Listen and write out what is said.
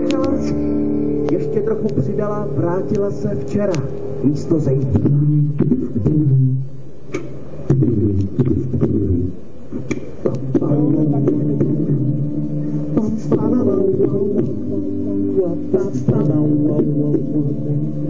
vydechala, ještě trochu přidala, vrátila se včera místo zejtí. Thank you.